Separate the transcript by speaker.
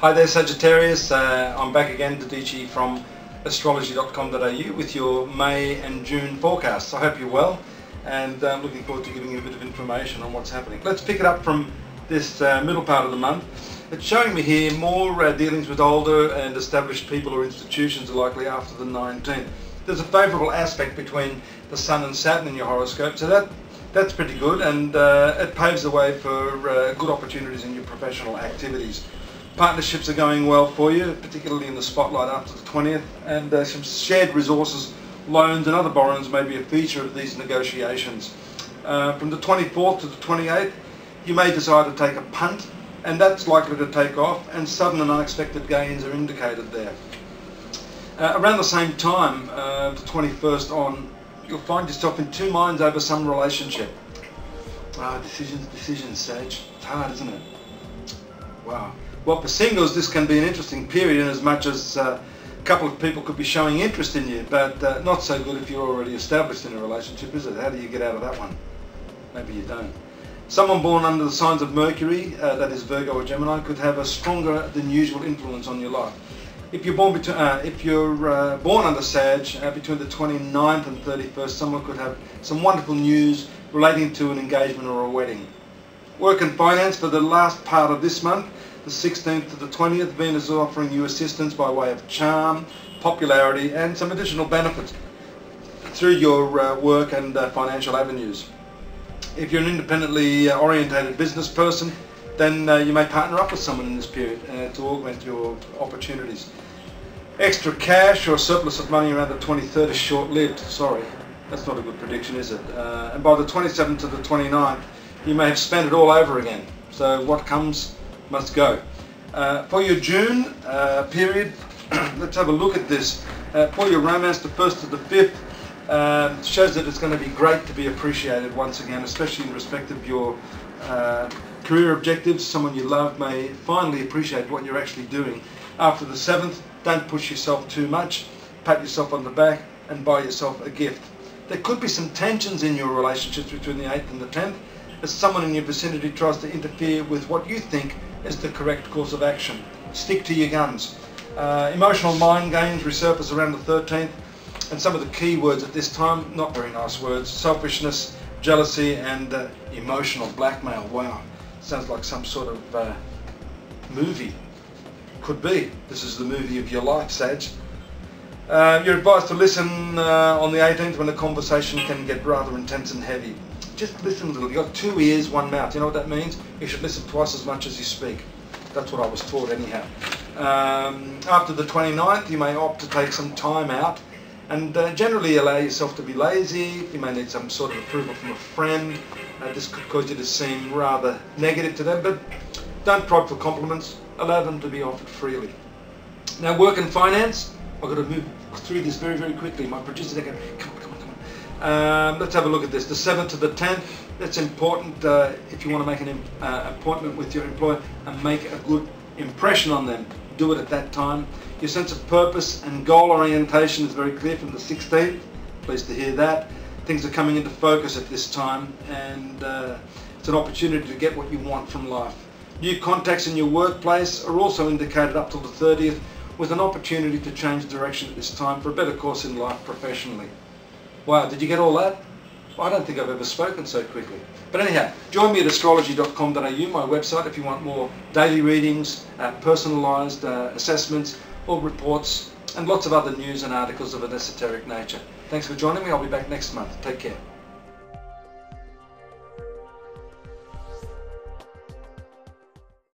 Speaker 1: Hi there Sagittarius, uh, I'm back again, Dadhichi from astrology.com.au with your May and June forecasts. I hope you're well and I'm looking forward to giving you a bit of information on what's happening. Let's pick it up from this uh, middle part of the month. It's showing me here more uh, dealings with older and established people or institutions are likely after the 19th. There's a favourable aspect between the Sun and Saturn in your horoscope, so that that's pretty good and uh, it paves the way for uh, good opportunities in your professional activities. Partnerships are going well for you, particularly in the spotlight after the 20th, and uh, some shared resources, loans and other borrowings may be a feature of these negotiations. Uh, from the 24th to the 28th, you may decide to take a punt, and that's likely to take off, and sudden and unexpected gains are indicated there. Uh, around the same time, uh, the 21st on, you'll find yourself in two minds over some relationship. Ah, decisions, decisions, Sage. It's hard, isn't it? Wow. Well, for singles, this can be an interesting period in as much as uh, a couple of people could be showing interest in you, but uh, not so good if you're already established in a relationship, is it? How do you get out of that one? Maybe you don't. Someone born under the signs of Mercury, uh, that is Virgo or Gemini, could have a stronger than usual influence on your life. If you're born between, uh, if you're uh, born under Sag, uh, between the 29th and 31st, someone could have some wonderful news relating to an engagement or a wedding. Work and finance for the last part of this month the 16th to the 20th, Venus is offering you assistance by way of charm, popularity and some additional benefits through your uh, work and uh, financial avenues. If you're an independently uh, orientated business person, then uh, you may partner up with someone in this period uh, to augment your opportunities. Extra cash or surplus of money around the 23rd is short-lived. Sorry, that's not a good prediction, is it? Uh, and by the 27th to the 29th, you may have spent it all over again. So what comes must go. Uh, for your June uh, period, let's have a look at this. Uh, for your romance, the 1st to the 5th, um, shows that it's going to be great to be appreciated once again, especially in respect of your uh, career objectives. Someone you love may finally appreciate what you're actually doing. After the 7th, don't push yourself too much. Pat yourself on the back and buy yourself a gift. There could be some tensions in your relationships between the 8th and the 10th as someone in your vicinity tries to interfere with what you think is the correct course of action. Stick to your guns. Uh, emotional mind games resurface around the 13th and some of the key words at this time, not very nice words, selfishness, jealousy and uh, emotional blackmail. Wow, sounds like some sort of uh, movie. Could be. This is the movie of your life, Sag. Uh, you're advised to listen uh, on the 18th when the conversation can get rather intense and heavy just listen a little. You've got two ears, one mouth. You know what that means? You should listen twice as much as you speak. That's what I was taught anyhow. Um, after the 29th, you may opt to take some time out and uh, generally allow yourself to be lazy. You may need some sort of approval from a friend. Uh, this could cause you to seem rather negative to them, but don't probe for compliments. Allow them to be offered freely. Now, work and finance. I've got to move through this very, very quickly. My producer, come on, Um, let's have a look at this. The 7th to the 10th, that's important uh, if you want to make an uh, appointment with your employer and make a good impression on them. Do it at that time. Your sense of purpose and goal orientation is very clear from the 16th. Pleased to hear that. Things are coming into focus at this time and uh, it's an opportunity to get what you want from life. New contacts in your workplace are also indicated up till the 30th with an opportunity to change direction at this time for a better course in life professionally. Wow, did you get all that? Well, I don't think I've ever spoken so quickly. But anyhow, join me at astrology.com.au, my website, if you want more daily readings, uh, personalised uh, assessments, or reports, and lots of other news and articles of an esoteric nature. Thanks for joining me. I'll be back next month. Take care.